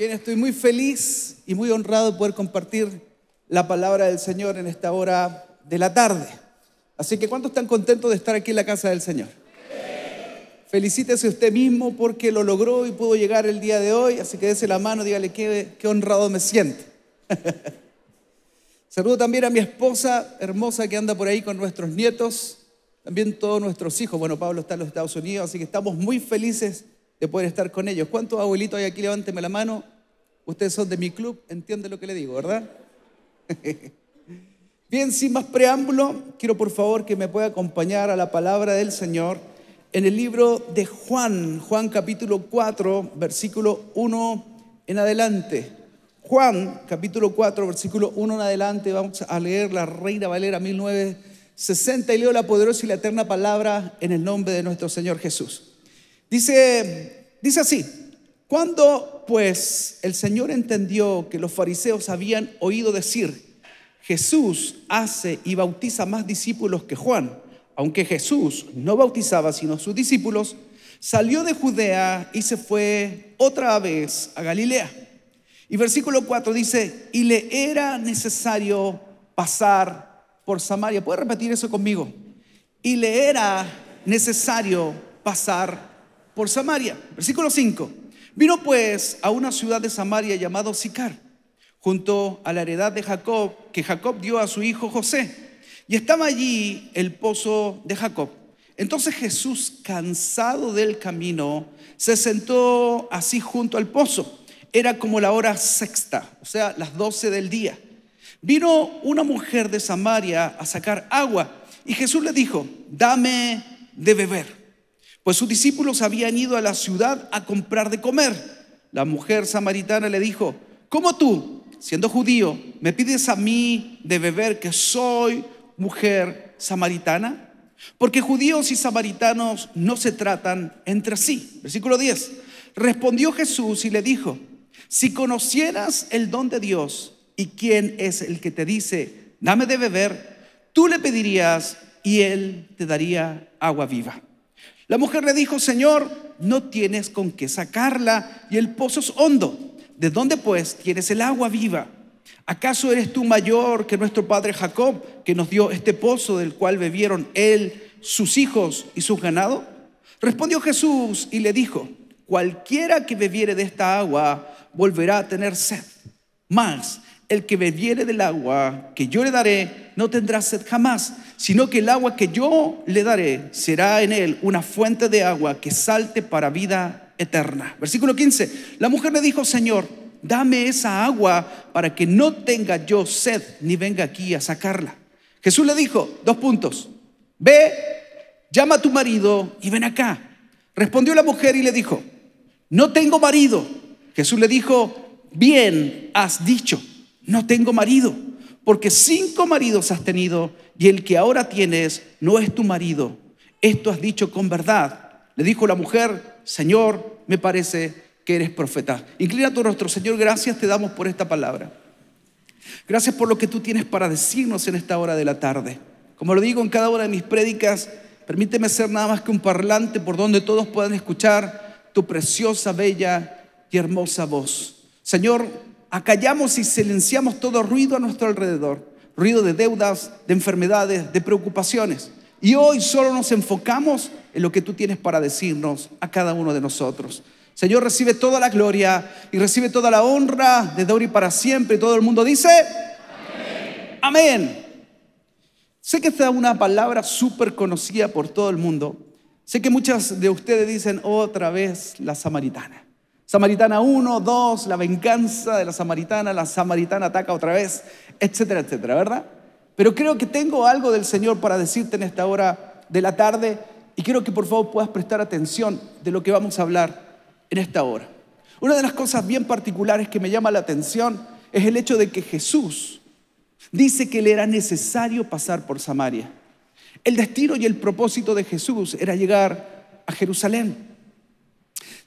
Bien, estoy muy feliz y muy honrado de poder compartir la palabra del Señor en esta hora de la tarde. Así que, ¿cuántos están contentos de estar aquí en la casa del Señor? Felicítese usted mismo porque lo logró y pudo llegar el día de hoy. Así que dése la mano, dígale qué, qué honrado me siento. Saludo también a mi esposa hermosa que anda por ahí con nuestros nietos, también todos nuestros hijos. Bueno, Pablo está en los Estados Unidos, así que estamos muy felices de poder estar con ellos. ¿Cuántos abuelitos hay aquí? Levánteme la mano. Ustedes son de mi club, entiende lo que le digo, ¿verdad? Bien, sin más preámbulo, quiero por favor que me pueda acompañar a la palabra del Señor en el libro de Juan, Juan capítulo 4, versículo 1 en adelante. Juan capítulo 4, versículo 1 en adelante, vamos a leer la Reina Valera 1960 y leo la poderosa y la eterna palabra en el nombre de nuestro Señor Jesús. Dice, dice así, cuando pues el Señor entendió que los fariseos habían oído decir, Jesús hace y bautiza más discípulos que Juan, aunque Jesús no bautizaba sino sus discípulos, salió de Judea y se fue otra vez a Galilea. Y versículo 4 dice, y le era necesario pasar por Samaria. ¿Puede repetir eso conmigo? Y le era necesario pasar por Samaria. Versículo 5. Vino pues a una ciudad de Samaria llamado Sicar, junto a la heredad de Jacob, que Jacob dio a su hijo José. Y estaba allí el pozo de Jacob. Entonces Jesús, cansado del camino, se sentó así junto al pozo. Era como la hora sexta, o sea, las doce del día. Vino una mujer de Samaria a sacar agua y Jesús le dijo, dame de beber pues sus discípulos habían ido a la ciudad a comprar de comer. La mujer samaritana le dijo, ¿cómo tú, siendo judío, me pides a mí de beber que soy mujer samaritana? Porque judíos y samaritanos no se tratan entre sí. Versículo 10. Respondió Jesús y le dijo, si conocieras el don de Dios y quién es el que te dice, dame de beber, tú le pedirías y él te daría agua viva. La mujer le dijo, Señor, no tienes con qué sacarla y el pozo es hondo. ¿De dónde pues tienes el agua viva? ¿Acaso eres tú mayor que nuestro padre Jacob, que nos dio este pozo del cual bebieron él, sus hijos y sus ganado? Respondió Jesús y le dijo, cualquiera que bebiere de esta agua volverá a tener sed. Mas el que bebiere del agua que yo le daré no tendrá sed jamás, sino que el agua que yo le daré será en él una fuente de agua que salte para vida eterna. Versículo 15. La mujer le dijo, Señor, dame esa agua para que no tenga yo sed ni venga aquí a sacarla. Jesús le dijo, dos puntos, ve, llama a tu marido y ven acá. Respondió la mujer y le dijo, no tengo marido. Jesús le dijo, bien has dicho no tengo marido, porque cinco maridos has tenido y el que ahora tienes no es tu marido. Esto has dicho con verdad. Le dijo la mujer, Señor, me parece que eres profeta. Inclina tu rostro, Señor, gracias te damos por esta palabra. Gracias por lo que tú tienes para decirnos en esta hora de la tarde. Como lo digo en cada una de mis prédicas, permíteme ser nada más que un parlante por donde todos puedan escuchar tu preciosa, bella y hermosa voz. Señor, acallamos y silenciamos todo ruido a nuestro alrededor, ruido de deudas, de enfermedades, de preocupaciones. Y hoy solo nos enfocamos en lo que tú tienes para decirnos a cada uno de nosotros. Señor, recibe toda la gloria y recibe toda la honra de ahora y para siempre. Todo el mundo dice, amén. amén. Sé que esta es una palabra súper conocida por todo el mundo. Sé que muchas de ustedes dicen otra vez la samaritana. Samaritana 1, 2, la venganza de la samaritana, la samaritana ataca otra vez, etcétera, etcétera, ¿verdad? Pero creo que tengo algo del Señor para decirte en esta hora de la tarde y quiero que por favor puedas prestar atención de lo que vamos a hablar en esta hora. Una de las cosas bien particulares que me llama la atención es el hecho de que Jesús dice que le era necesario pasar por Samaria. El destino y el propósito de Jesús era llegar a Jerusalén.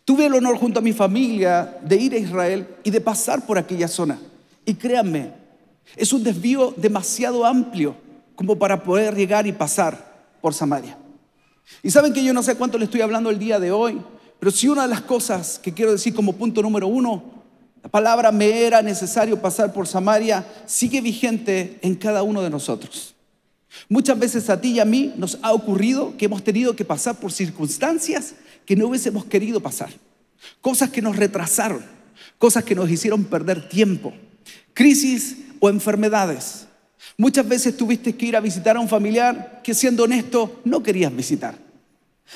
Tuve el honor junto a mi familia de ir a Israel y de pasar por aquella zona. Y créanme, es un desvío demasiado amplio como para poder llegar y pasar por Samaria. Y saben que yo no sé cuánto le estoy hablando el día de hoy, pero si una de las cosas que quiero decir como punto número uno La palabra me era necesario pasar por Samaria sigue vigente en cada uno de nosotros. Muchas veces a ti y a mí nos ha ocurrido que hemos tenido que pasar por circunstancias que no hubiésemos querido pasar. Cosas que nos retrasaron, cosas que nos hicieron perder tiempo, crisis o enfermedades. Muchas veces tuviste que ir a visitar a un familiar que siendo honesto no querías visitar.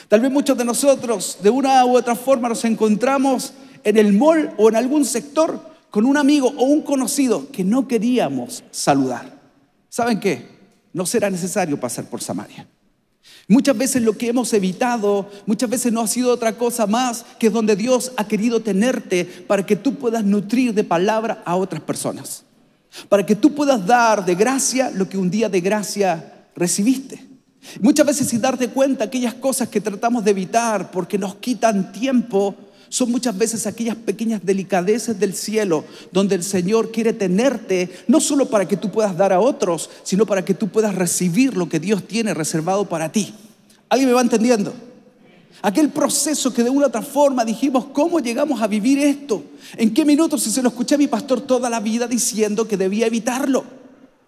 Tal vez muchos de nosotros de una u otra forma nos encontramos en el mall o en algún sector con un amigo o un conocido que no queríamos saludar. ¿Saben qué? No será necesario pasar por Samaria. Muchas veces lo que hemos evitado, muchas veces no ha sido otra cosa más que donde Dios ha querido tenerte para que tú puedas nutrir de palabra a otras personas. Para que tú puedas dar de gracia lo que un día de gracia recibiste. Muchas veces sin darte cuenta aquellas cosas que tratamos de evitar porque nos quitan tiempo, son muchas veces aquellas pequeñas delicadeces del cielo donde el Señor quiere tenerte, no solo para que tú puedas dar a otros, sino para que tú puedas recibir lo que Dios tiene reservado para ti. ¿Alguien me va entendiendo? Aquel proceso que de una u otra forma dijimos, ¿cómo llegamos a vivir esto? ¿En qué minutos? Si se lo escuché a mi pastor toda la vida diciendo que debía evitarlo.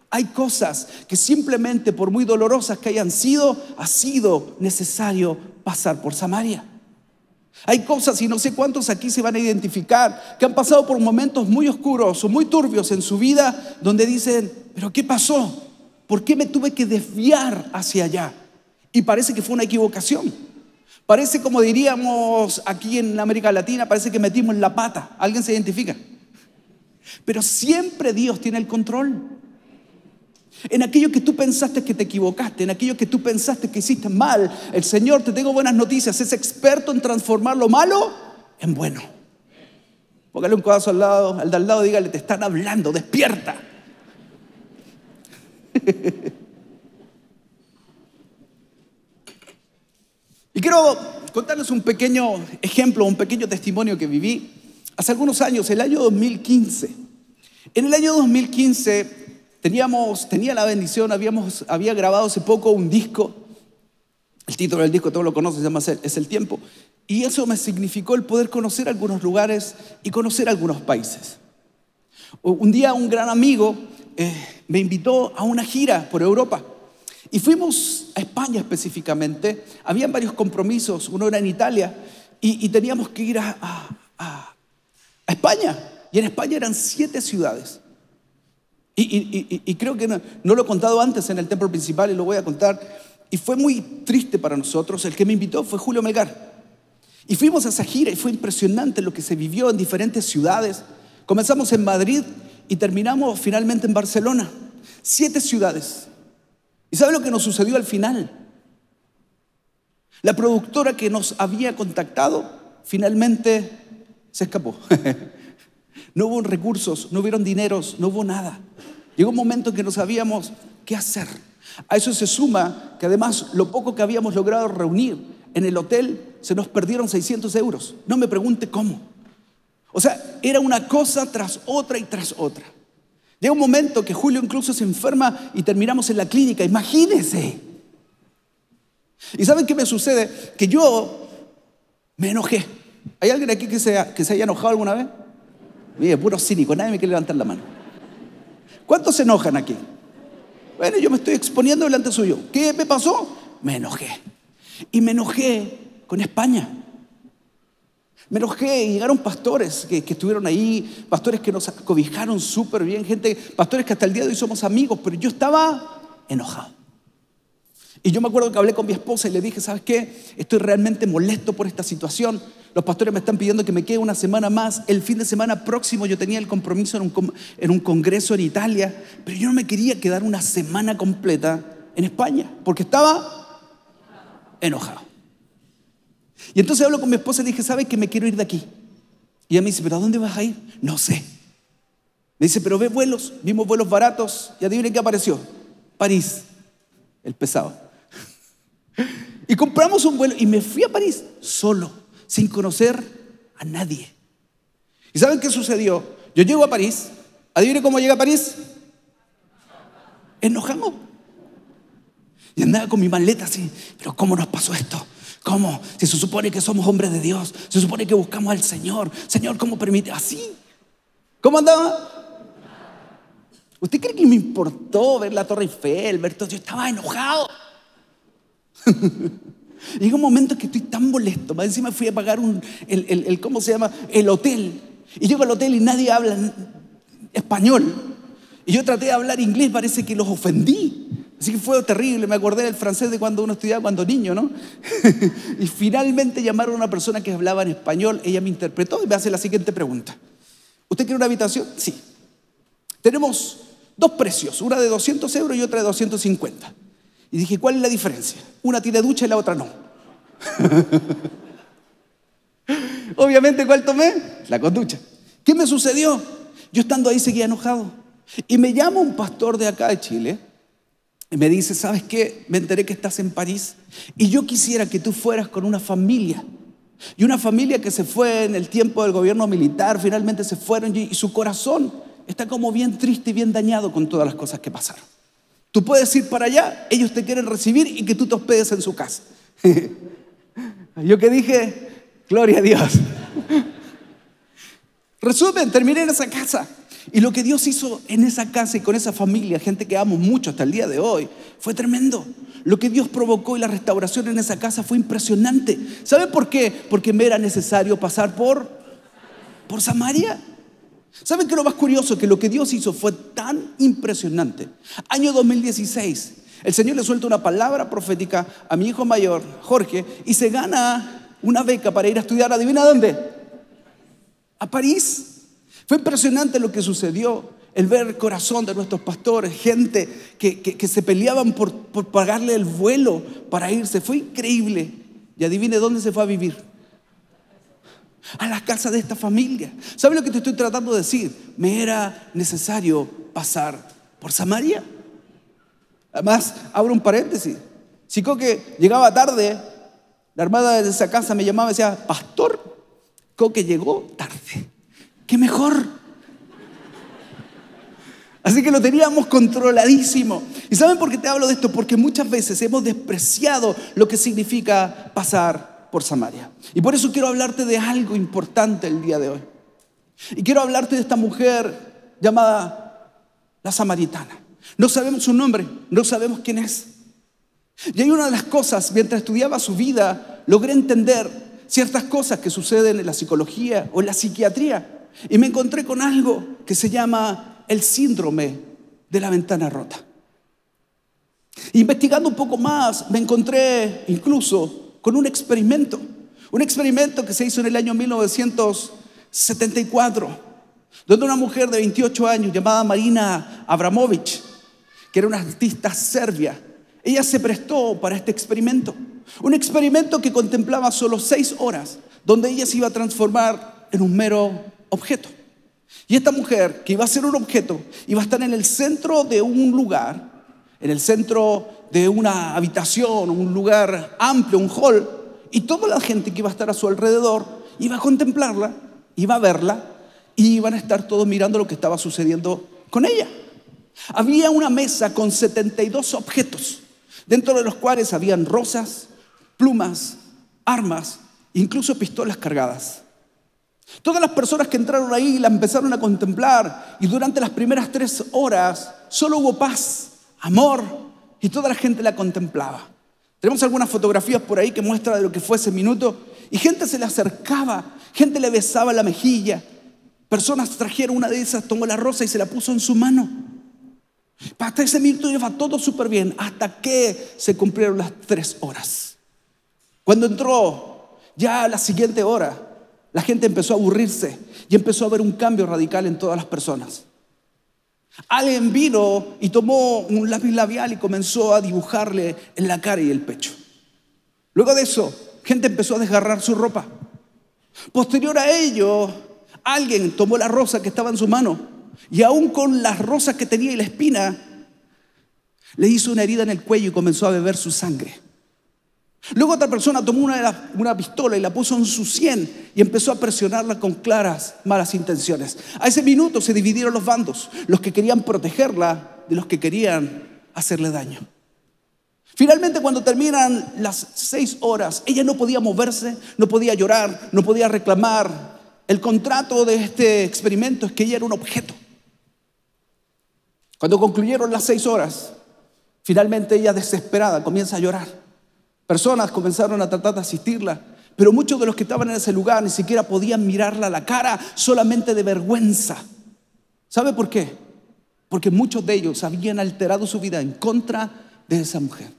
Hay cosas que simplemente por muy dolorosas que hayan sido, ha sido necesario pasar por Samaria. Hay cosas, y no sé cuántos aquí se van a identificar, que han pasado por momentos muy oscuros o muy turbios en su vida, donde dicen, pero ¿qué pasó? ¿Por qué me tuve que desviar hacia allá? Y parece que fue una equivocación. Parece como diríamos aquí en América Latina, parece que metimos la pata. ¿Alguien se identifica? Pero siempre Dios tiene el control. En aquello que tú pensaste que te equivocaste, en aquello que tú pensaste que hiciste mal, el Señor, te tengo buenas noticias, es experto en transformar lo malo en bueno. Póngale un codazo al lado, al de al lado, dígale, te están hablando, despierta. y quiero contarles un pequeño ejemplo, un pequeño testimonio que viví hace algunos años, el año 2015. En el año 2015 Teníamos, tenía la bendición, habíamos, había grabado hace poco un disco. El título del disco, todos lo conocen, se llama Es el tiempo. Y eso me significó el poder conocer algunos lugares y conocer algunos países. Un día un gran amigo eh, me invitó a una gira por Europa. Y fuimos a España específicamente. Habían varios compromisos, uno era en Italia, y, teníamos que ir a, a España. Y en España eran siete ciudades. Y, creo que no, lo he contado antes en el templo principal y lo voy a contar. Y fue muy triste para nosotros. El que me invitó fue Julio Melgar. Y fuimos a esa gira y fue impresionante lo que se vivió en diferentes ciudades. Comenzamos en Madrid y terminamos finalmente en Barcelona. Siete ciudades. ¿Y sabe lo que nos sucedió al final? La productora que nos había contactado finalmente se escapó. no hubo recursos, no hubieron dineros, no hubo nada. Llegó un momento en que no sabíamos qué hacer. A eso se suma que además lo poco que habíamos logrado reunir en el hotel se nos perdieron 600 euros. No me pregunte cómo. O sea, era una cosa tras otra y tras otra. Llega un momento que Julio incluso se enferma y terminamos en la clínica. Imagínense. ¿Y saben qué me sucede? Que yo me enojé. ¿Hay alguien aquí que se, que se haya enojado alguna vez? Mire, puro cínico, nadie me quiere levantar la mano. ¿Cuántos se enojan aquí? Bueno, yo me estoy exponiendo delante suyo. ¿Qué me pasó? Me enojé. Y me enojé con España. Me enojé llegaron pastores que, que estuvieron ahí, pastores que nos cobijaron súper bien, gente, pastores que hasta el día de hoy somos amigos, pero yo estaba enojado. Y yo me acuerdo que hablé con mi esposa y le dije, ¿sabes qué? Estoy realmente molesto por esta situación. Los pastores me están pidiendo que me quede una semana más. El fin de semana próximo yo tenía el compromiso en un, congreso en Italia, pero yo no me quería quedar una semana completa en España, porque estaba enojado. Y entonces hablo con mi esposa y dije, ¿sabes que me quiero ir de aquí? Y ella me dice, ¿pero a dónde vas a ir? No sé. Me dice, pero ve vuelos, vimos vuelos baratos y adivinen qué apareció. París, el pesado. Y compramos un vuelo y me fui a París solo sin conocer a nadie. ¿Y saben qué sucedió? Yo llego a París, adivine cómo llega a París. Enojado. Y andaba con mi maleta así, pero ¿cómo nos pasó esto? ¿Cómo? Si se supone que somos hombres de Dios, se supone que buscamos al Señor. Señor, ¿cómo permite? Así. ¿Cómo andaba? ¿Usted cree que me importó ver la Torre Eiffel, ver todo? Yo estaba enojado. Llega un momento que estoy tan molesto. Más encima fui a pagar un, el, el, ¿cómo se llama? El hotel. Y llego al hotel y nadie habla español. Y yo traté de hablar inglés, parece que los ofendí. Así que fue terrible, me acordé del francés de cuando uno estudiaba cuando niño, ¿no? y finalmente llamaron a una persona que hablaba en español, ella me interpretó y me hace la siguiente pregunta. ¿Usted quiere una habitación? Sí. Tenemos dos precios, una de 200 euros y otra de 250. Y dije, ¿cuál es la diferencia? Una tiene ducha y la otra no. Obviamente, ¿cuál tomé? La con ducha. ¿Qué me sucedió? Yo estando ahí seguía enojado. Y me llama un pastor de acá de Chile y me dice, ¿sabes qué? Me enteré que estás en París y yo quisiera que tú fueras con una familia. Y una familia que se fue en el tiempo del gobierno militar, finalmente se fueron y su corazón está como bien triste y bien dañado con todas las cosas que pasaron. Tú puedes ir para allá, ellos te quieren recibir y que tú te hospedes en su casa. Yo que dije, gloria a Dios. Resumen, terminé en esa casa. Y lo que Dios hizo en esa casa y con esa familia, gente que amo mucho hasta el día de hoy, fue tremendo. Lo que Dios provocó y la restauración en esa casa fue impresionante. ¿Sabe por qué? Porque me era necesario pasar por, por Samaria. ¿Saben qué lo más curioso? Que lo que Dios hizo fue tan impresionante. Año 2016, el Señor le suelta una palabra profética a mi hijo mayor, Jorge, y se gana una beca para ir a estudiar, ¿adivina dónde? A París. Fue impresionante lo que sucedió, el ver el corazón de nuestros pastores, gente que, se peleaban por, por pagarle el vuelo para irse. Fue increíble. Y adivine dónde se fue a vivir. A la casa de esta familia. ¿Sabe lo que te estoy tratando de decir? Me era necesario pasar por Samaria. Además, abro un paréntesis. Si que llegaba tarde, la hermana de esa casa me llamaba y decía, pastor, Coque llegó tarde. ¿Qué mejor? Así que lo teníamos controladísimo. ¿Y saben por qué te hablo de esto? Porque muchas veces hemos despreciado lo que significa pasar por Samaria. Y por eso quiero hablarte de algo importante el día de hoy. Y quiero hablarte de esta mujer llamada la samaritana. No sabemos su nombre, no sabemos quién es. Y hay una de las cosas, mientras estudiaba su vida, logré entender ciertas cosas que suceden en la psicología o en la psiquiatría y me encontré con algo que se llama el síndrome de la ventana rota. Investigando un poco más, me encontré incluso con un experimento, un experimento que se hizo en el año 1974, donde una mujer de 28 años llamada Marina Abramovich, que era una artista serbia, ella se prestó para este experimento. Un experimento que contemplaba solo seis horas, donde ella se iba a transformar en un mero objeto. Y esta mujer, que iba a ser un objeto, iba a estar en el centro de un lugar, en el centro de una habitación, un lugar amplio, un hall, y toda la gente que iba a estar a su alrededor iba a contemplarla, iba a verla, y iban a estar todos mirando lo que estaba sucediendo con ella. Había una mesa con 72 objetos, dentro de los cuales habían rosas, plumas, armas, incluso pistolas cargadas. Todas las personas que entraron ahí la empezaron a contemplar y durante las primeras tres horas solo hubo paz, amor y toda la gente la contemplaba. Tenemos algunas fotografías por ahí que muestran de lo que fue ese minuto y gente se le acercaba, gente le besaba la mejilla, personas trajeron una de esas, tomó la rosa y se la puso en su mano. Hasta ese minuto iba todo súper bien, hasta que se cumplieron las tres horas. Cuando entró ya la siguiente hora, la gente empezó a aburrirse y empezó a haber un cambio radical en todas las personas. Alguien vino y tomó un lápiz labial y comenzó a dibujarle en la cara y el pecho. Luego de eso, gente empezó a desgarrar su ropa. Posterior a ello, alguien tomó la rosa que estaba en su mano y aún con las rosas que tenía y la espina, le hizo una herida en el cuello y comenzó a beber su sangre. Luego otra persona tomó una, pistola y la puso en su sien y empezó a presionarla con claras malas intenciones. A ese minuto se dividieron los bandos, los que querían protegerla de los que querían hacerle daño. Finalmente cuando terminan las seis horas, ella no podía moverse, no podía llorar, no podía reclamar, el contrato de este experimento es que ella era un objeto. Cuando concluyeron las seis horas, finalmente ella desesperada comienza a llorar. Personas comenzaron a tratar de asistirla, pero muchos de los que estaban en ese lugar ni siquiera podían mirarla a la cara solamente de vergüenza. ¿Sabe por qué? Porque muchos de ellos habían alterado su vida en contra de esa mujer.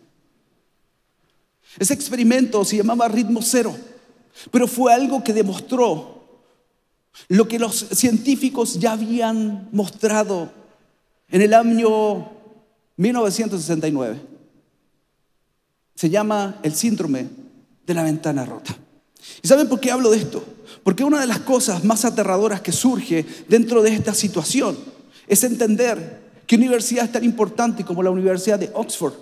Ese experimento se llamaba ritmo cero, pero fue algo que demostró lo que los científicos ya habían mostrado en el año 1969. Se llama el síndrome de la ventana rota. ¿Y saben por qué hablo de esto? Porque una de las cosas más aterradoras que surge dentro de esta situación es entender que universidades tan importante como la Universidad de Oxford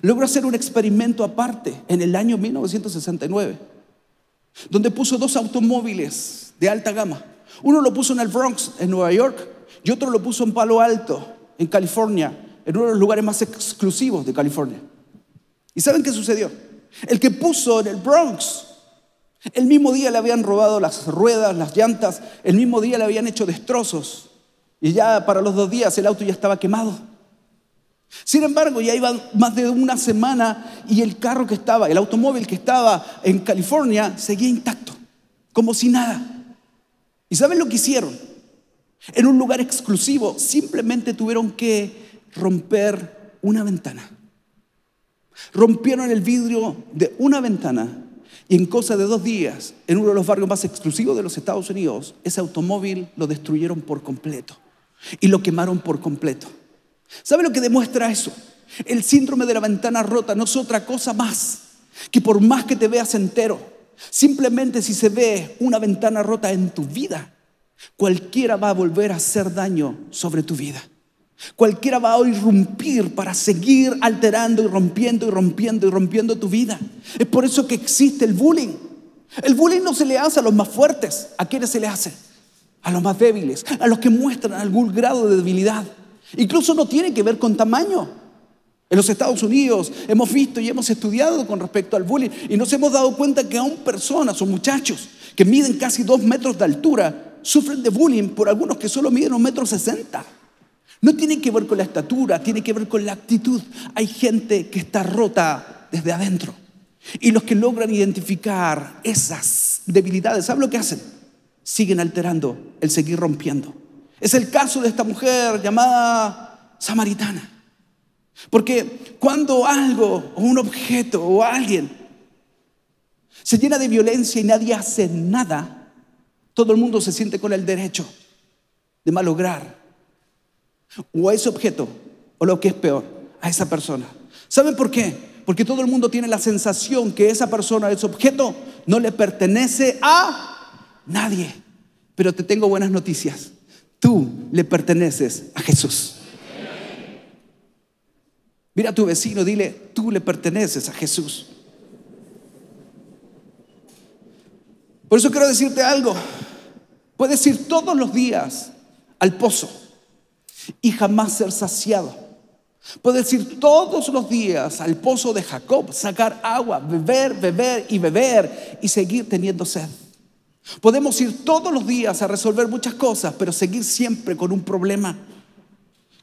logró hacer un experimento aparte en el año 1969, donde puso dos automóviles de alta gama. Uno lo puso en el Bronx, en Nueva York, y otro lo puso en Palo Alto, en California, en uno de los lugares más exclusivos de California. ¿Y saben qué sucedió? El que puso en el Bronx, el mismo día le habían robado las ruedas, las llantas, el mismo día le habían hecho destrozos. Y ya para los dos días el auto ya estaba quemado. Sin embargo, ya iba más de una semana y el carro que estaba, el automóvil que estaba en California, seguía intacto, como si nada. ¿Y saben lo que hicieron? En un lugar exclusivo, simplemente tuvieron que romper una ventana. Rompieron el vidrio de una ventana y en cosa de dos días, en uno de los barrios más exclusivos de los Estados Unidos, ese automóvil lo destruyeron por completo y lo quemaron por completo. ¿Sabe lo que demuestra eso? El síndrome de la ventana rota no es otra cosa más que por más que te veas entero, simplemente si se ve una ventana rota en tu vida, cualquiera va a volver a hacer daño sobre tu vida. Cualquiera va a irrumpir para seguir alterando y rompiendo y rompiendo y rompiendo tu vida. Es por eso que existe el bullying. El bullying no se le hace a los más fuertes. ¿A quiénes se le hace? A los más débiles, a los que muestran algún grado de debilidad. Incluso no tiene que ver con tamaño. En los Estados Unidos hemos visto y hemos estudiado con respecto al bullying y nos hemos dado cuenta que aún personas o muchachos que miden casi dos metros de altura sufren de bullying por algunos que solo miden un metro sesenta. No tiene que ver con la estatura, tiene que ver con la actitud. Hay gente que está rota desde adentro. Y los que logran identificar esas debilidades, ¿saben lo que hacen? Siguen alterando el seguir rompiendo. Es el caso de esta mujer llamada samaritana. Porque cuando algo o un objeto o alguien se llena de violencia y nadie hace nada, todo el mundo se siente con el derecho de malograr o a ese objeto o lo que es peor, a esa persona. ¿Saben por qué? Porque todo el mundo tiene la sensación que esa persona, ese objeto, no le pertenece a nadie. Pero te tengo buenas noticias. Tú le perteneces a Jesús. Mira a tu vecino, dile, tú le perteneces a Jesús. Por eso quiero decirte algo. Puedes ir todos los días al pozo y jamás ser saciado. Puedes ir todos los días al pozo de Jacob, sacar agua, beber, beber y beber y seguir teniendo sed. Podemos ir todos los días a resolver muchas cosas, pero seguir siempre con un problema.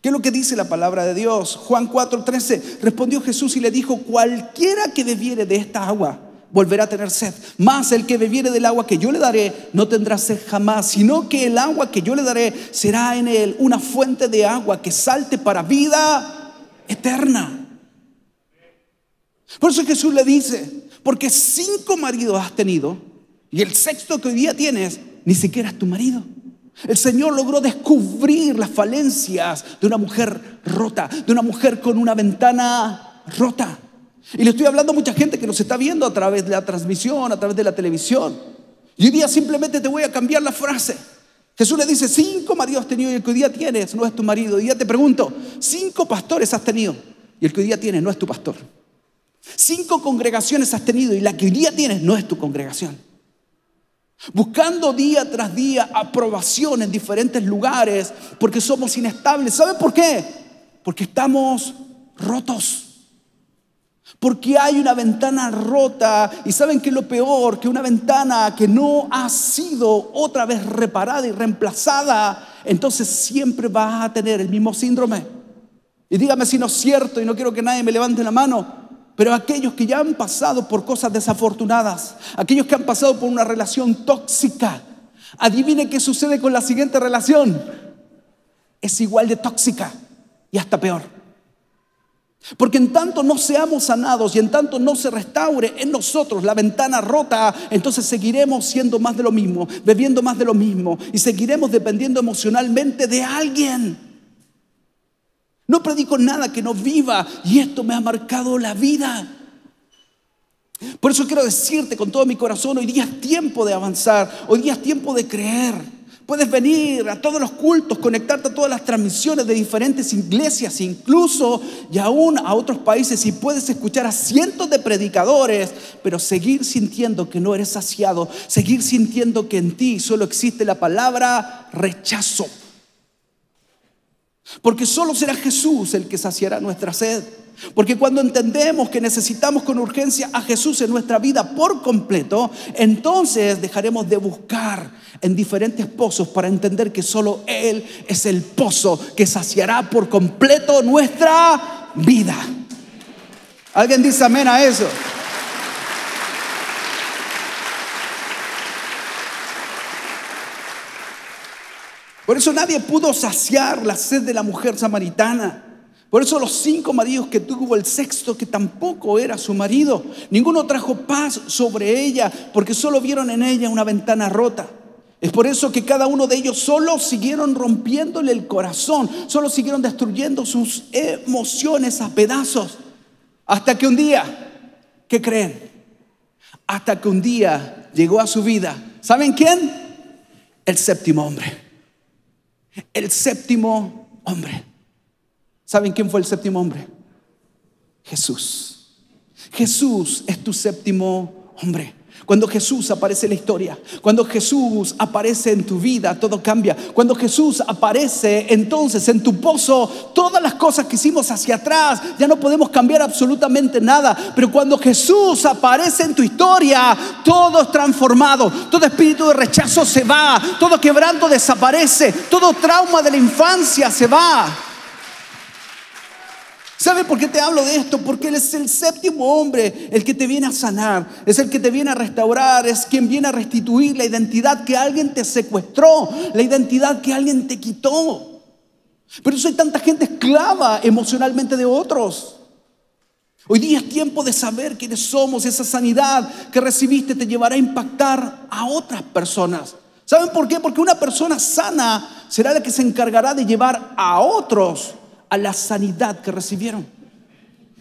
¿Qué es lo que dice la palabra de Dios? Juan 4:13 respondió Jesús y le dijo, cualquiera que bebiere de esta agua volverá a tener sed. Más el que bebiere del agua que yo le daré no tendrá sed jamás, sino que el agua que yo le daré será en él una fuente de agua que salte para vida eterna. Por eso Jesús le dice, porque cinco maridos has tenido y el sexto que hoy día tienes ni siquiera es tu marido. El Señor logró descubrir las falencias de una mujer rota, de una mujer con una ventana rota. Y le estoy hablando a mucha gente que nos está viendo a través de la transmisión, a través de la televisión. Y hoy día simplemente te voy a cambiar la frase. Jesús le dice, cinco maridos has tenido y el que hoy día tienes no es tu marido. Y ya te pregunto, cinco pastores has tenido y el que hoy día tienes no es tu pastor. Cinco congregaciones has tenido y la que hoy día tienes no es tu congregación. Buscando día tras día aprobación en diferentes lugares porque somos inestables. ¿Sabe por qué? Porque estamos rotos. Porque hay una ventana rota y saben que lo peor, que una ventana que no ha sido otra vez reparada y reemplazada, entonces siempre vas a tener el mismo síndrome. Y dígame si no es cierto y no quiero que nadie me levante la mano, pero aquellos que ya han pasado por cosas desafortunadas, aquellos que han pasado por una relación tóxica, adivine qué sucede con la siguiente relación. Es igual de tóxica y hasta peor. Porque en tanto no seamos sanados y en tanto no se restaure en nosotros la ventana rota, entonces seguiremos siendo más de lo mismo, bebiendo más de lo mismo y seguiremos dependiendo emocionalmente de alguien. No predico nada que no viva y esto me ha marcado la vida. Por eso quiero decirte con todo mi corazón, hoy día es tiempo de avanzar, hoy día es tiempo de creer. Puedes venir a todos los cultos, conectarte a todas las transmisiones de diferentes iglesias, incluso y aún a otros países, y puedes escuchar a cientos de predicadores, pero seguir sintiendo que no eres saciado, seguir sintiendo que en ti solo existe la palabra rechazo. Porque solo será Jesús el que saciará nuestra sed. Porque cuando entendemos que necesitamos con urgencia a Jesús en nuestra vida por completo, entonces dejaremos de buscar en diferentes pozos para entender que solo Él es el pozo que saciará por completo nuestra vida. ¿Alguien dice amén a eso? Por eso nadie pudo saciar la sed de la mujer samaritana. Por eso los cinco maridos que tuvo el sexto, que tampoco era su marido, ninguno trajo paz sobre ella, porque solo vieron en ella una ventana rota. Es por eso que cada uno de ellos solo siguieron rompiéndole el corazón, solo siguieron destruyendo sus emociones a pedazos. Hasta que un día, ¿qué creen? Hasta que un día llegó a su vida, ¿saben quién? El séptimo hombre el séptimo hombre. ¿Saben quién fue el séptimo hombre? Jesús. Jesús es tu séptimo hombre. Cuando Jesús aparece en la historia, cuando Jesús aparece en tu vida, todo cambia. Cuando Jesús aparece entonces en tu pozo, todas las cosas que hicimos hacia atrás, ya no podemos cambiar absolutamente nada. Pero cuando Jesús aparece en tu historia, todo es transformado. Todo espíritu de rechazo se va, todo quebranto desaparece, todo trauma de la infancia se va. ¿Sabe por qué te hablo de esto? Porque Él es el séptimo hombre, el que te viene a sanar, es el que te viene a restaurar, es quien viene a restituir la identidad que alguien te secuestró, la identidad que alguien te quitó. Pero eso hay tanta gente esclava emocionalmente de otros. Hoy día es tiempo de saber quiénes somos, esa sanidad que recibiste te llevará a impactar a otras personas. ¿Saben por qué? Porque una persona sana será la que se encargará de llevar a otros a la sanidad que recibieron.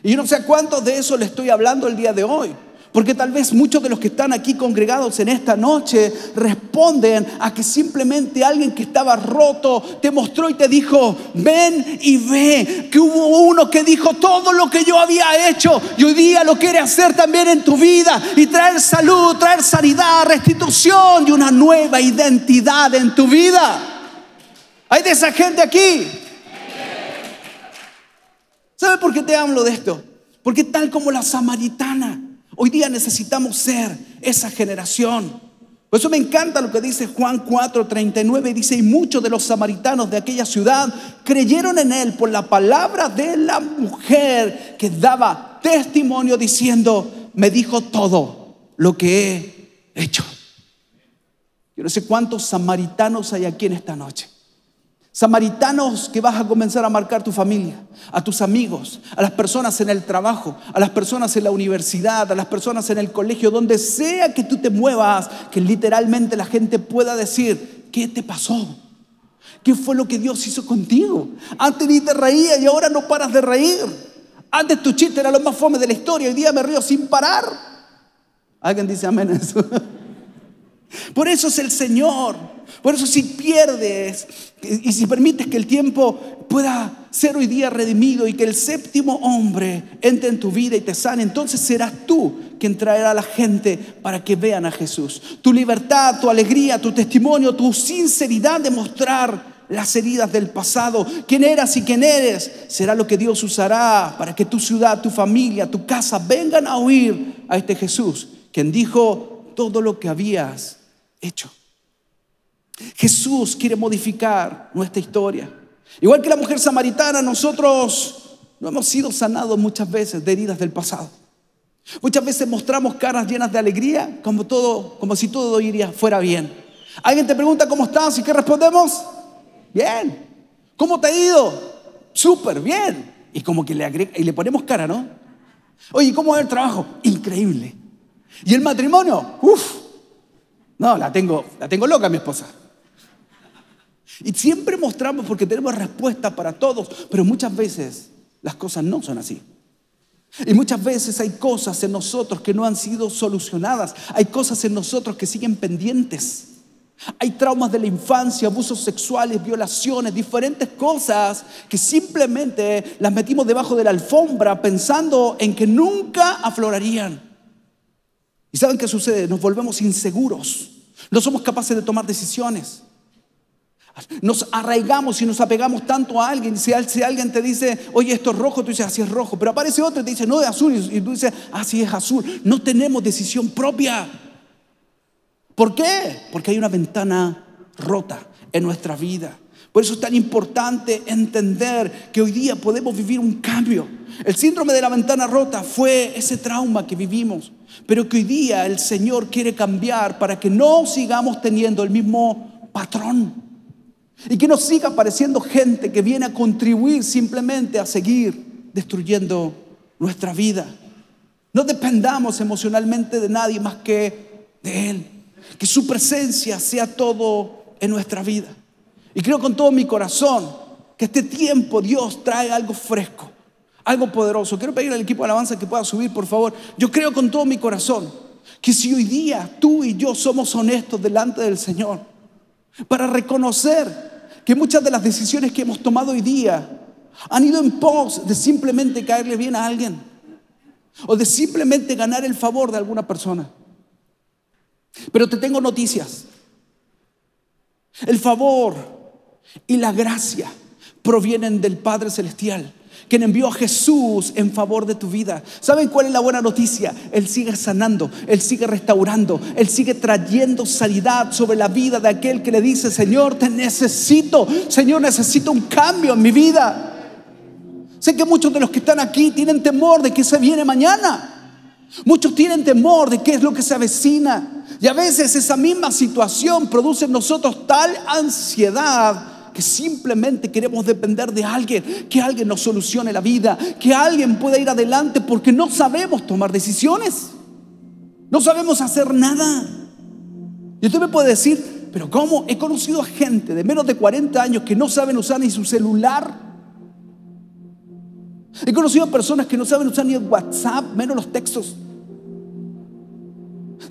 Y yo no sé a cuántos de eso le estoy hablando el día de hoy. Porque tal vez muchos de los que están aquí congregados en esta noche responden a que simplemente alguien que estaba roto te mostró y te dijo, ven y ve, que hubo uno que dijo todo lo que yo había hecho y hoy día lo quiere hacer también en tu vida y traer salud, traer sanidad, restitución y una nueva identidad en tu vida. Hay de esa gente aquí. ¿Sabe por qué te hablo de esto? Porque tal como la samaritana, hoy día necesitamos ser esa generación. Por eso me encanta lo que dice Juan 4:39. Dice, y muchos de los samaritanos de aquella ciudad creyeron en él por la palabra de la mujer que daba testimonio diciendo, me dijo todo lo que he hecho. Yo no sé cuántos samaritanos hay aquí en esta noche Samaritanos que vas a comenzar a marcar tu familia, a tus amigos, a las personas en el trabajo, a las personas en la universidad, a las personas en el colegio, donde sea que tú te muevas, que literalmente la gente pueda decir, ¿qué te pasó? ¿Qué fue lo que Dios hizo contigo? Antes ni te reías y ahora no paras de reír. Antes tu chiste era lo más fome de la historia, hoy día me río sin parar. ¿Alguien dice amén eso? Por eso es el Señor. Por eso si pierdes y si permites que el tiempo pueda ser hoy día redimido y que el séptimo hombre entre en tu vida y te sane, entonces serás tú quien traerá a la gente para que vean a Jesús. Tu libertad, tu alegría, tu testimonio, tu sinceridad de mostrar las heridas del pasado. Quién eras y quién eres será lo que Dios usará para que tu ciudad, tu familia, tu casa vengan a oír a este Jesús, quien dijo todo lo que habías hecho. Jesús quiere modificar nuestra historia. Igual que la mujer samaritana, nosotros no hemos sido sanados muchas veces de heridas del pasado. Muchas veces mostramos caras llenas de alegría, como todo, como si todo iría fuera bien. Alguien te pregunta cómo estás y qué respondemos? Bien. ¿Cómo te ha ido? Súper bien. Y como que le y le ponemos cara, ¿no? Oye, ¿cómo va el trabajo? Increíble. ¿Y el matrimonio? Uf. No, la tengo, la tengo loca mi esposa. Y siempre mostramos porque tenemos respuesta para todos, pero muchas veces las cosas no son así. Y muchas veces hay cosas en nosotros que no han sido solucionadas, hay cosas en nosotros que siguen pendientes. Hay traumas de la infancia, abusos sexuales, violaciones, diferentes cosas que simplemente las metimos debajo de la alfombra pensando en que nunca aflorarían. ¿Y saben qué sucede? Nos volvemos inseguros. No somos capaces de tomar decisiones. Nos arraigamos y nos apegamos tanto a alguien. Si, alguien te dice, oye, esto es rojo, tú dices, así es rojo. Pero aparece otro y te dice, no es azul. Y tú dices, así es azul. No tenemos decisión propia. ¿Por qué? Porque hay una ventana rota en nuestra vida. Por eso es tan importante entender que hoy día podemos vivir un cambio. El síndrome de la ventana rota fue ese trauma que vivimos, pero que hoy día el Señor quiere cambiar para que no sigamos teniendo el mismo patrón. Y que no siga apareciendo gente que viene a contribuir simplemente a seguir destruyendo nuestra vida. No dependamos emocionalmente de nadie más que de Él. Que su presencia sea todo en nuestra vida. Y creo con todo mi corazón que este tiempo Dios trae algo fresco, algo poderoso. Quiero pedir al equipo de alabanza que pueda subir, por favor. Yo creo con todo mi corazón que si hoy día tú y yo somos honestos delante del Señor, para reconocer que muchas de las decisiones que hemos tomado hoy día han ido en pos de simplemente caerle bien a alguien o de simplemente ganar el favor de alguna persona. Pero te tengo noticias. El favor y la gracia provienen del Padre Celestial quien envió a Jesús en favor de tu vida. ¿Saben cuál es la buena noticia? Él sigue sanando, Él sigue restaurando, Él sigue trayendo sanidad sobre la vida de aquel que le dice, Señor, te necesito, Señor, necesito un cambio en mi vida. Sé que muchos de los que están aquí tienen temor de que se viene mañana. Muchos tienen temor de qué es lo que se avecina. Y a veces esa misma situación produce en nosotros tal ansiedad que simplemente queremos depender de alguien, que alguien nos solucione la vida, que alguien pueda ir adelante porque no sabemos tomar decisiones, no sabemos hacer nada. Y usted me puede decir, pero ¿cómo? He conocido a gente de menos de 40 años que no saben usar ni su celular. He conocido a personas que no saben usar ni el WhatsApp, menos los textos.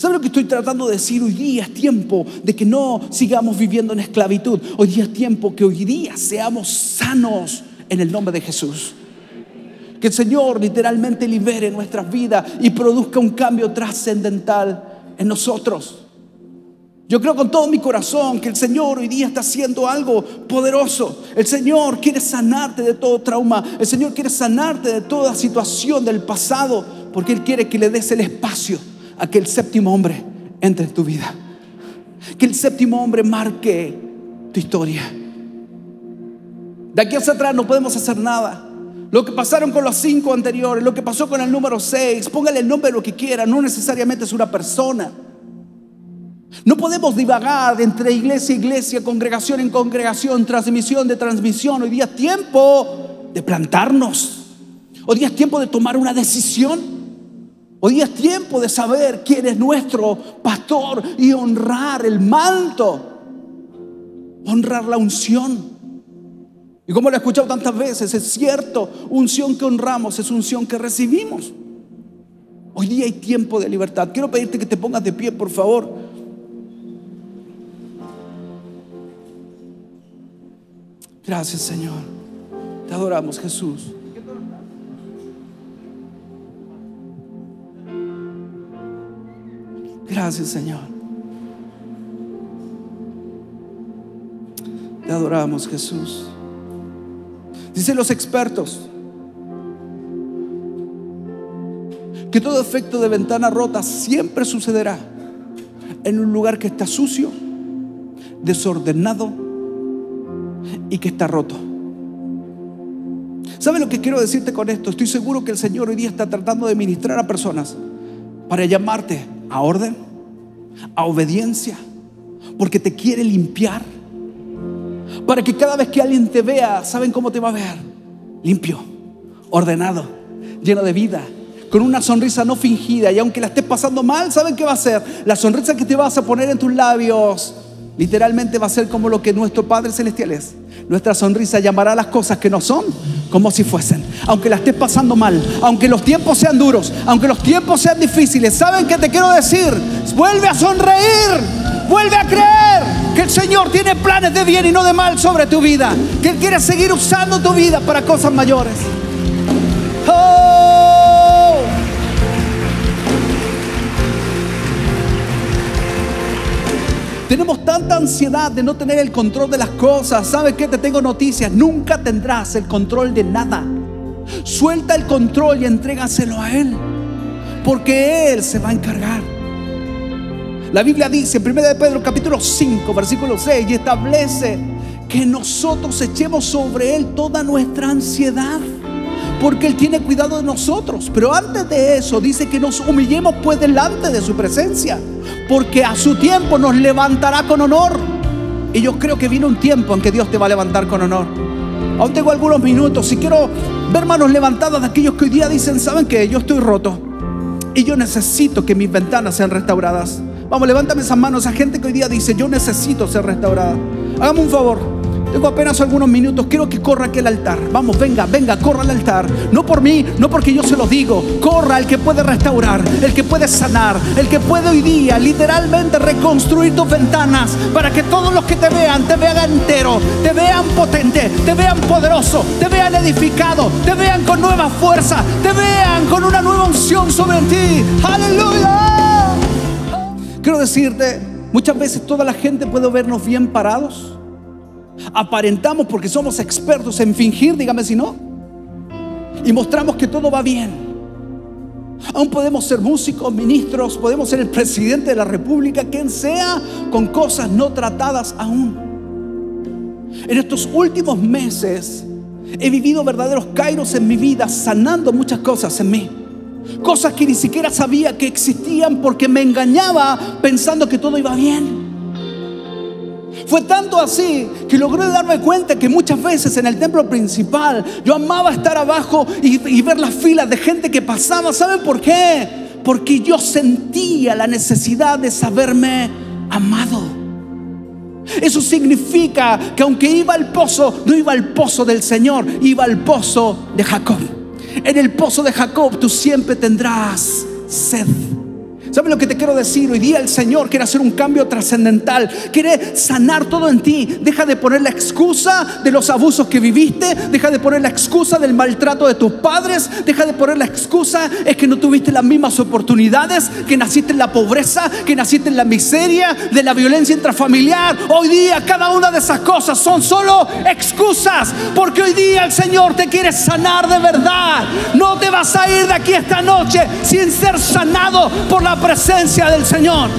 ¿Sabe lo que estoy tratando de decir? Hoy día es tiempo de que no sigamos viviendo en esclavitud. Hoy día es tiempo que hoy día seamos sanos en el nombre de Jesús. Que el Señor literalmente libere nuestras vidas y produzca un cambio trascendental en nosotros. Yo creo con todo mi corazón que el Señor hoy día está haciendo algo poderoso. El Señor quiere sanarte de todo trauma. El Señor quiere sanarte de toda situación del pasado porque Él quiere que le des el espacio a que el séptimo hombre entre en tu vida. Que el séptimo hombre marque tu historia. De aquí hacia atrás no podemos hacer nada. Lo que pasaron con los cinco anteriores, lo que pasó con el número seis, póngale el nombre de lo que quiera, no necesariamente es una persona. No podemos divagar entre iglesia iglesia, congregación en congregación, transmisión de transmisión. Hoy día es tiempo de plantarnos. Hoy día es tiempo de tomar una decisión. Hoy es tiempo de saber quién es nuestro pastor y honrar el manto, honrar la unción. Y como lo he escuchado tantas veces, es cierto, unción que honramos es unción que recibimos. Hoy día hay tiempo de libertad. Quiero pedirte que te pongas de pie, por favor. Gracias, Señor. Te adoramos, Jesús. Gracias, Señor. Te adoramos, Jesús. Dicen los expertos que todo efecto de ventana rota siempre sucederá en un lugar que está sucio, desordenado y que está roto. ¿Sabe lo que quiero decirte con esto? Estoy seguro que el Señor hoy día está tratando de ministrar a personas para llamarte a orden, a obediencia, porque te quiere limpiar. Para que cada vez que alguien te vea, ¿saben cómo te va a ver? Limpio, ordenado, lleno de vida, con una sonrisa no fingida. Y aunque la estés pasando mal, ¿saben qué va a ser? La sonrisa que te vas a poner en tus labios, literalmente va a ser como lo que nuestro Padre Celestial es. Nuestra sonrisa llamará a las cosas que no son como si fuesen. Aunque la estés pasando mal, aunque los tiempos sean duros, aunque los tiempos sean difíciles, ¿saben qué te quiero decir? Vuelve a sonreír, vuelve a creer que el Señor tiene planes de bien y no de mal sobre tu vida, que Él quiere seguir usando tu vida para cosas mayores. Tenemos tanta ansiedad de no tener el control de las cosas. ¿Sabes qué? Te tengo noticias. Nunca tendrás el control de nada. Suelta el control y entrégaselo a Él. Porque Él se va a encargar. La Biblia dice en 1 de Pedro capítulo 5, versículo 6, y establece que nosotros echemos sobre Él toda nuestra ansiedad porque Él tiene cuidado de nosotros. Pero antes de eso dice que nos humillemos pues delante de su presencia, porque a su tiempo nos levantará con honor. Y yo creo que viene un tiempo en que Dios te va a levantar con honor. Aún tengo algunos minutos y quiero ver manos levantadas de aquellos que hoy día dicen, ¿saben que Yo estoy roto y yo necesito que mis ventanas sean restauradas. Vamos, levántame esas manos a gente que hoy día dice, yo necesito ser restaurada. Hagamos un favor. Tengo apenas algunos minutos. Quiero que corra aquel altar. Vamos, venga, venga, corra al altar. No por mí, no porque yo se lo digo. Corra el que puede restaurar, el que puede sanar, el que puede hoy día literalmente reconstruir tus ventanas para que todos los que te vean te vean entero, te vean potente, te vean poderoso, te vean edificado, te vean con nueva fuerza, te vean con una nueva unción sobre ti. Aleluya. Quiero decirte, muchas veces toda la gente puede vernos bien parados Aparentamos porque somos expertos en fingir, dígame si no. Y mostramos que todo va bien. Aún podemos ser músicos, ministros, podemos ser el presidente de la República, quien sea, con cosas no tratadas aún. En estos últimos meses he vivido verdaderos kairos en mi vida, sanando muchas cosas en mí. Cosas que ni siquiera sabía que existían porque me engañaba pensando que todo iba bien. Fue tanto así que logré darme cuenta que muchas veces en el templo principal yo amaba estar abajo y, ver las filas de gente que pasaba. ¿Saben por qué? Porque yo sentía la necesidad de saberme amado. Eso significa que aunque iba al pozo, no iba al pozo del Señor, iba al pozo de Jacob. En el pozo de Jacob tú siempre tendrás sed. ¿Sabes lo que te quiero decir? Hoy día el Señor quiere hacer un cambio trascendental. Quiere sanar todo en ti. Deja de poner la excusa de los abusos que viviste. Deja de poner la excusa del maltrato de tus padres. Deja de poner la excusa es que no tuviste las mismas oportunidades. Que naciste en la pobreza. Que naciste en la miseria. De la violencia intrafamiliar. Hoy día cada una de esas cosas son solo excusas. Porque hoy día el Señor te quiere sanar de verdad. No te vas a ir de aquí esta noche sin ser sanado por la presencia del Señor.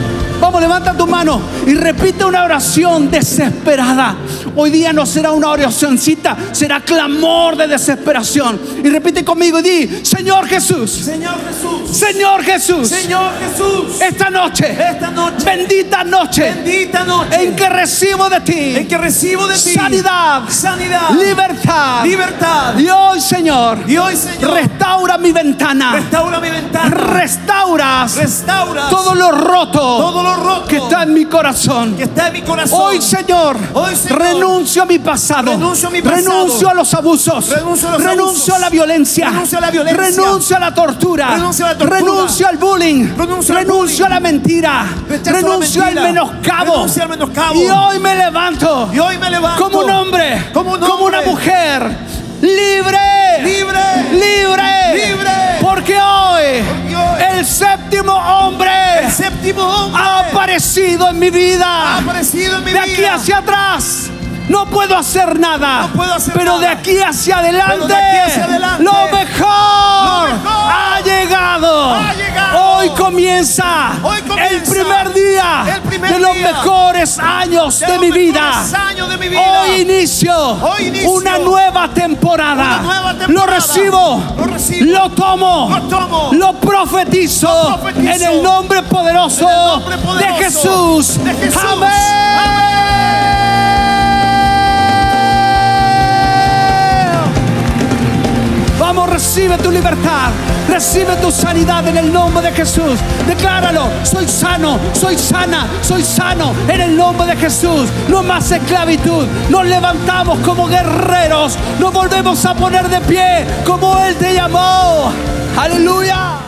Vamos, levanta tu mano y repite una oración desesperada. Hoy día no será una oracióncita, será clamor de desesperación. Y repite conmigo y di, Señor Jesús. Señor Jesús. Señor Jesús. Señor Jesús. Esta noche. Esta noche. Bendita noche. Bendita noche. En que recibo de ti. En que recibo de ti. Sanidad. Sanidad. Libertad. Libertad. Y hoy, Señor. Y hoy, Señor. Restaura mi ventana. Restaura mi ventana. Restauras. Restauras. Todo lo roto. Todo lo roto. Que está en mi corazón. Que está en mi corazón. Hoy, Señor. Hoy, Señor. Renuncio a mi pasado. Renuncio a mi pasado. Renuncio a los abusos. Renuncio a los renuncio abusos. a la violencia. Renuncio a la violencia. Renuncio a la tortura. Renuncio a la tortura. Renuncio al bullying. Renuncio al a la mentira. Rechazo la renuncio al menoscabo. Renuncio al menoscabo. Y hoy me levanto. Y hoy me levanto. Como un hombre. Como un Como una hombre. mujer. Libre. Libre. Libre. Libre. Porque hoy. Porque hoy el séptimo hombre. Séptimo hombre ha aparecido en mi vida. ha aparecido en mi de aquí hacia atrás. No puedo hacer nada. No puedo hacer pero de aquí hacia adelante. Pero de aquí hacia adelante, Lo mejor, lo mejor ha llegado. ha llegado. Hoy comienza, Hoy comienza el primer día el primer de los mejores años de, mi vida. mejores años de mi vida. Hoy inicio, Hoy inicio una nueva temporada. una nueva Lo recibo, Lo recibo. lo tomo, Lo tomo. lo profetizo, Lo profetizo. en el nombre poderoso, En el nombre poderoso de Jesús. de Jesús. Recibe tu libertad, recibe tu sanidad en el nombre de Jesús. Decláralo, soy sano, soy sana, soy sano en el nombre de Jesús. No más esclavitud, nos levantamos como guerreros, nos volvemos a poner de pie como Él te llamó. Aleluya.